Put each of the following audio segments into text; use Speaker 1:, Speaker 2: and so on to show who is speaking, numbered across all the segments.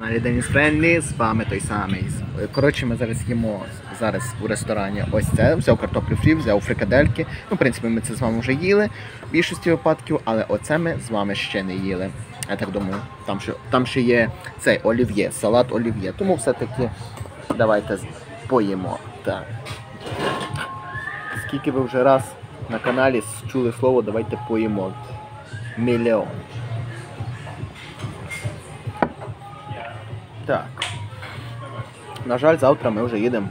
Speaker 1: каналі Деніс Френлі, з вами той самий. Коротше, ми зараз їмо зараз у ресторані ось це. Взяв картоплю фрі, взяв фрикадельки. Ну, в принципі, ми це з вами вже їли в більшості випадків, але оце ми з вами ще не їли. Я так думаю, там ще, там ще є цей олів'є, салат олів'є. Тому все-таки давайте поїмо. Так. Скільки ви вже раз на каналі чули слово давайте поїмо. Мільйон. Так. На жаль, завтра ми вже їдемо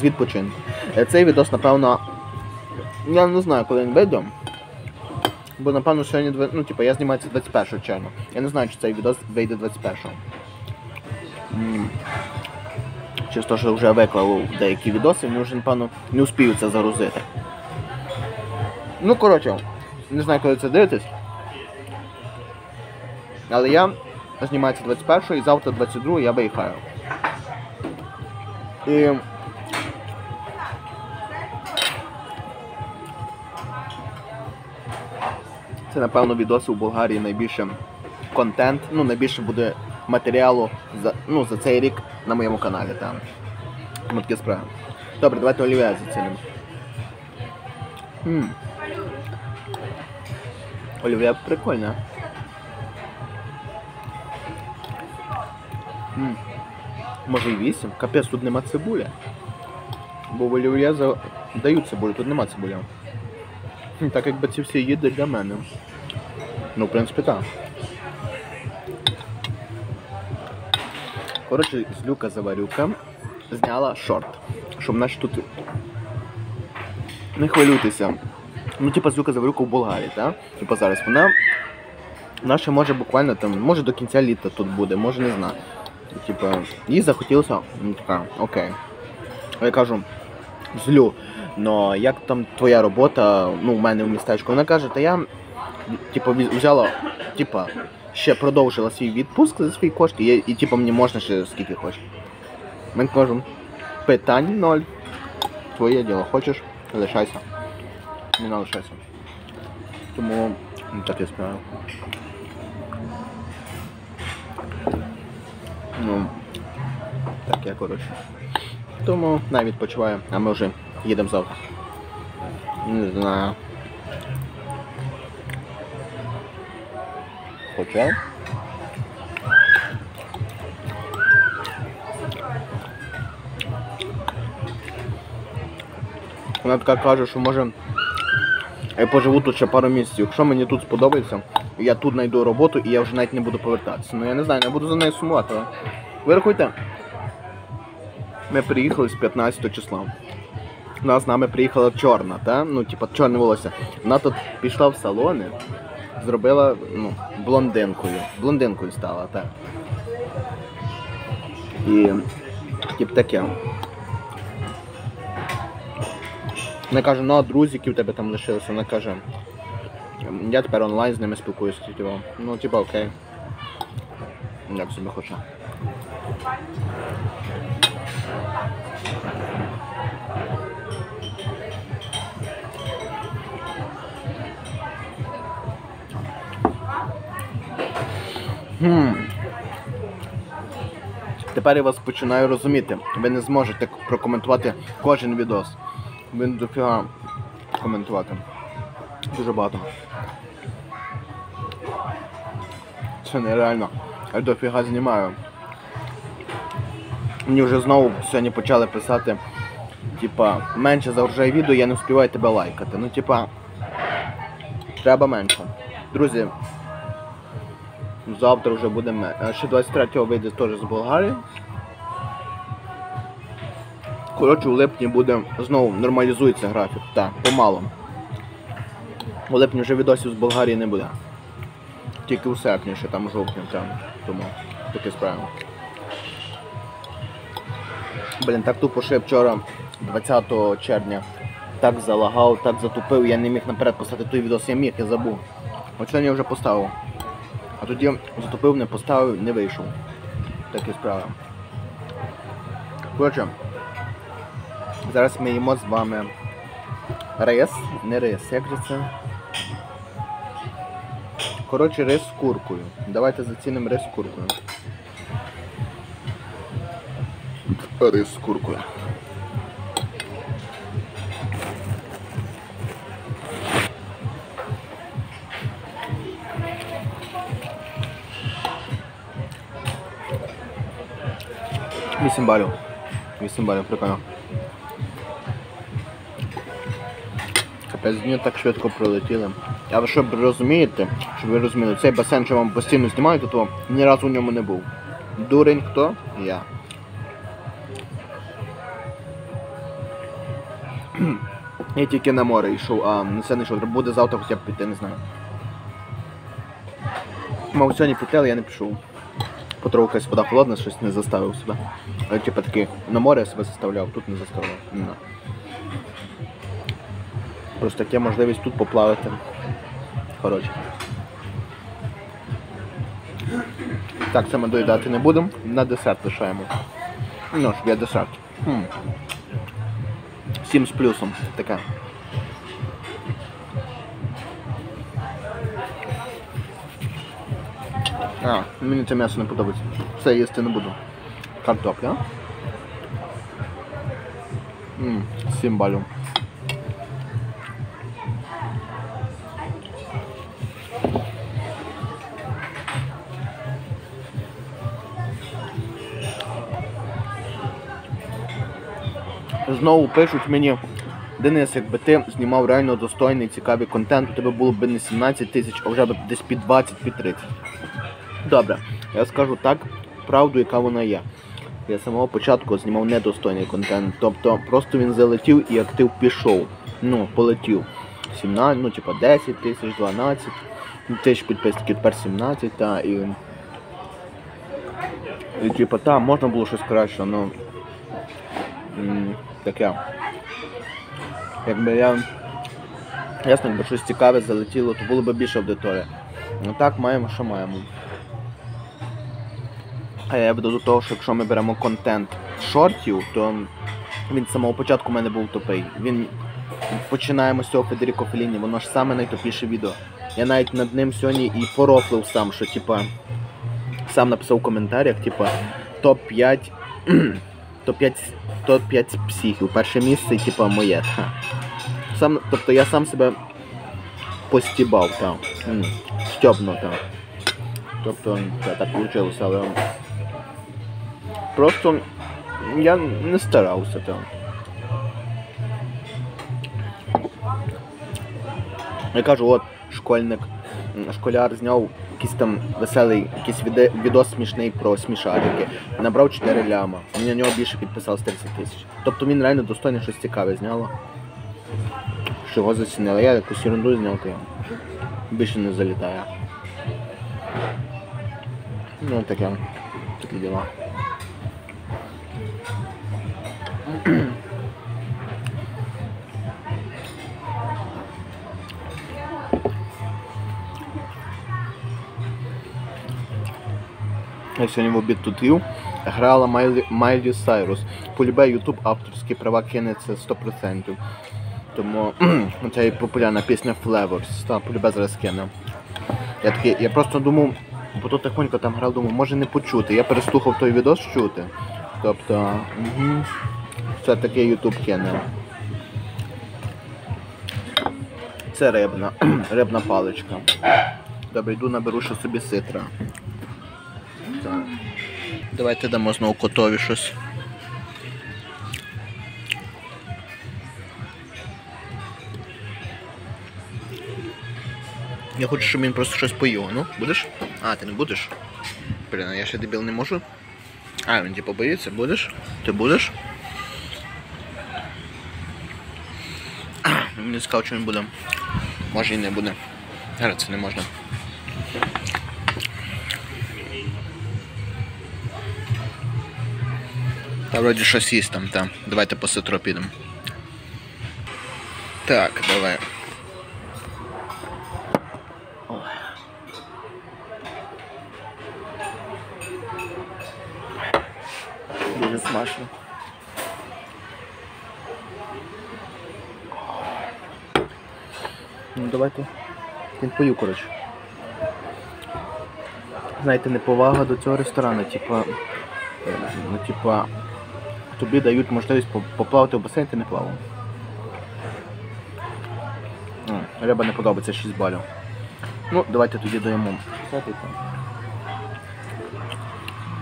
Speaker 1: з відпочинку. Е, Цей відос, напевно. Я не знаю, коли він вийде. Бо напевно сьогодні ну, типу, я знімаю це 21 червня. Я не знаю, чи цей відос вийде 21-го. М. Через те, що вже виклав деякі відоси, вони вже, напевно, не успіють це загрузити. Ну, коротше, не знаю, коли це дивитесь. Але я знімається 21 і завтра 22 я виїхаю. І... Це, напевно, відоси у Болгарії найбільше контент, ну, найбільше буде матеріалу за, ну, за цей рік на моєму каналі. Там. Тому такі справи. Добре, давайте олів'я зацінимо. Олів'я прикольна. Може і 8. Капець, тут нема цибуля. Бо в олів'я дають цибулю, тут нема цибуля. Так якби ці всі їди для мене. Ну, в принципі, так. Коротше, з люка заварюка зняла шорт. Щоб наші тут. Не хвилюйтеся. Ну, типа з люка заварюка в Болгарії, так? Типа зараз вона. Наша може буквально там, може до кінця літа тут буде, може не знаю. Типа, їй захотілося, ну така, окей. Я кажу, злю. Но як там твоя робота, ну, в мене в містечку, вона каже, та я віз- взяла, типа, ще продовжила свій відпуск за свої кошти, і, і типу, мені можна ще скільки хочеш. Ми кажемо, питань ноль. Твоє діло, хочеш, лишайся. Не лишайся. Тому ну, так я справа. Ну, так я коротше. Тому навіть відпочиваю, а ми вже їдемо завтра. Не знаю. Хоча. Вона така каже, що може я поживу тут ще пару місяців. Якщо мені тут сподобається, я тут знайду роботу і я вже навіть не буду повертатися. Ну я не знаю, не буду за нею сумувати. але Ви. Ми приїхали з 15 числа. У нас з нами приїхала чорна, та? ну, типа чорне волосся. Вона тут пішла в салони, зробила ну, блондинкою. Блондинкою стала, так. І тип таке. Вона каже, ну а друзі, які в тебе там лишилися, вона каже, я тепер онлайн з ними спілкуюся, типу, ну типа окей. Як собі хоче. Хм. Тепер я вас починаю розуміти. Ви не зможете прокоментувати кожен відос. Він дофіга коментувати. Дуже багато. Це нереально. Я дофіга знімаю. Мені вже знову сьогодні почали писати, типа, менше загружай відео, я не встигаю тебе лайкати. Ну, типа, треба менше. Друзі, завтра вже буде ме- е, Ще 23-го вийде теж з Болгарії. Коротше, у липні буде знову нормалізується графік. Так, помалу. У липні вже відосів з Болгарії не буде. Тільки у серпні, ще там жовтні, там. Тому таке справи. Блін, так тупо, я вчора, 20 червня, так залагав, так затупив, я не міг наперед поставити той відос, я міг, я забув. От я вже поставив. А тоді затупив, не поставив, не вийшов. Такі справи. Коротше, зараз ми їмо з вами рис, не рис, як же це? Коротше, рис з куркою. Давайте зацінимо рис з куркою. Рис з куркою. Вісім балів. Вісім балів, прикольно. Капець дні так швидко пролетіли. А ви щоб розумієте, щоб ви розуміли, цей басейн, що вам постійно знімають, то ні разу в ньому не був. Дурень хто? Я. Я тільки на море йшов, а на це не йшов. Буде завтра хоча б піти, не знаю. Мав сьогодні піти, але я не пішов. Потроху якась вода холодна, щось не заставив себе. Але типу таки на море я себе заставляв, тут не заставляв. Не знаю. Просто є можливість тут поплавати. Коротше. Так, це ми доїдати не будемо. На десерт лишаємо. Ну ж, є десерт. Хм. Сім з плюсом. Таке. А, мені це м'ясо не подобається. Це їсти не буду. Картопля. Сім балів. Знову пишуть мені, Денис, якби ти знімав реально достойний, цікавий контент, у тебе було б не 17 тисяч, а вже б десь під 20, під 30. Добре, я скажу так, правду, яка вона є. Я з самого початку знімав недостойний контент. Тобто просто він залетів і актив пішов. Ну, полетів. 17, ну типа 10 тисяч, 12 тисяч підписників, тепер 17, та і. І типа, та, можна було щось краще, ну. м, Таке. Якби я. Ясно, якби щось цікаве залетіло, то було б більше аудиторія. Ну так, маємо, що маємо. А я веду до того, що якщо ми беремо контент шортів, то він з самого початку в мене був тупий. Він починаємо з цього Федеріко Феліні, воно ж саме найтопіше відео. Я навіть над ним сьогодні і порофлив сам, що типа сам написав в коментарях, типа топ-5 топ-5 топ-5 психів. Перше місце, типа, моє. Та. Сам, тобто я сам себе постібав, так. Стьобно, так. Тобто, та, так вийшло, але просто я не старався там. Я кажу, от школьник, м, школяр зняв якийсь там веселий якийсь віде, відос смішний про смішарики. Набрав 4 ляма. Мені на нього більше підписалось 30 тисяч. Тобто він реально достойно щось цікаве зняло. Що його зацінили. Я якусь ерунду зняв, то більше не залітає. Ну таке. Такі діла. Я сьогодні в обід тут їв. Грала Майлі, Майлі Сайрус. Полюбе Ютуб авторські права кинеться 100%. Тому це і популярна пісня Flavors. Та полюбе зараз кине. Я такий, я просто думав, бо тут тихонько там грав, думав, може не почути. Я переслухав той відос чути. Тобто, угу. це таке Ютуб кине. Це рибна, рибна паличка. Добре, йду наберу ще собі ситра. Давайте дамо знову котові щось. Я хочу, щоб він просто щось поїв. Ну, будеш? А, ти не будеш? Блін, а я ще дебіл не можу. А, він типу боїться, будеш? Ти будеш? Він не сказав, що він буде. Може і не буде. Зараз це не можна. Та вроді щось є там, та. Давайте по ситро підемо. Так, давай. Дуже смачно. Ну давайте. Він поїв, коротше. Знаєте, неповага до цього ресторану, типа. Ну, типа. Тобі дають можливість поплавати в басейн, ти не плавав. Риба не подобається 6 балів. Ну, давайте тоді даємо.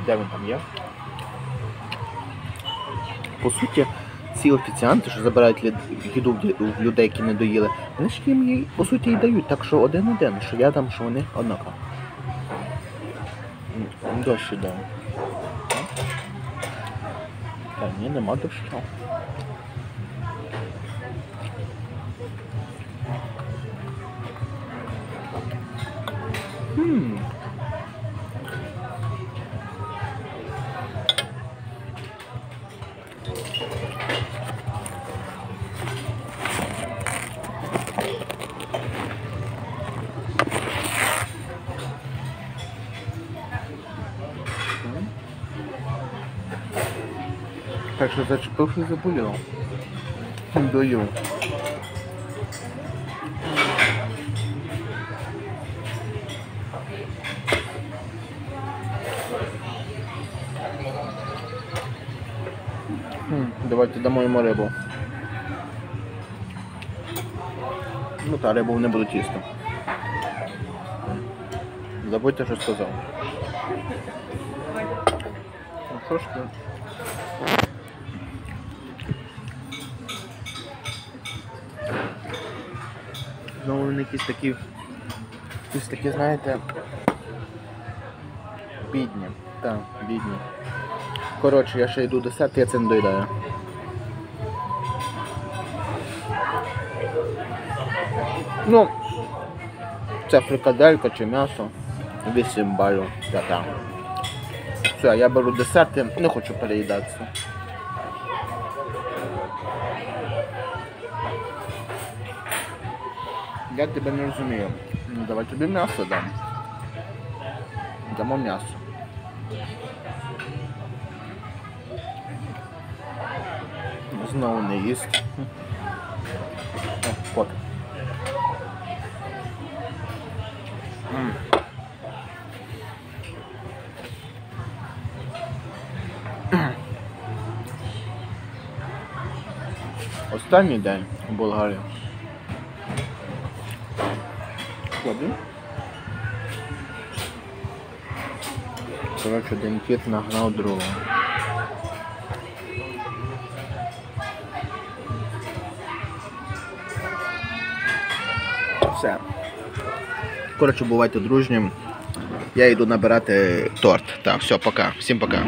Speaker 1: Де він там є? По суті, ці офіціанти, що забирають їду в людей, які не доїли, вони ж їм по суті, і дають. Так що один-один, що я дам, що вони однаково. М, Дощ іде. Та ні, нема дощу. Хм. Так що зачепивши заболів. Даю. Давайте дамо рибу. Ну та рибу не буду тісто. Забудьте, що сказав. Ну що ж ти? Знову вони якісь такі. Якісь такі, знаєте. Бідні. Так, бідні. Коротше, я ще йду десерт, я це не доїдаю. Ну, це фрикаделька чи м'ясо. 8 балів. Все, я беру десерти, не хочу переїдатися. Я тебе не розумію. Ну, давай тобі м'ясо дам. Дамо м'ясо. Знову не їсть. Кот. Останній день у Болгарії. Клади. Коротше, один кіт нагнав. Все. Коротше, бувайте дружнім. Я йду набирати торт. Так, все, пока. Всім пока.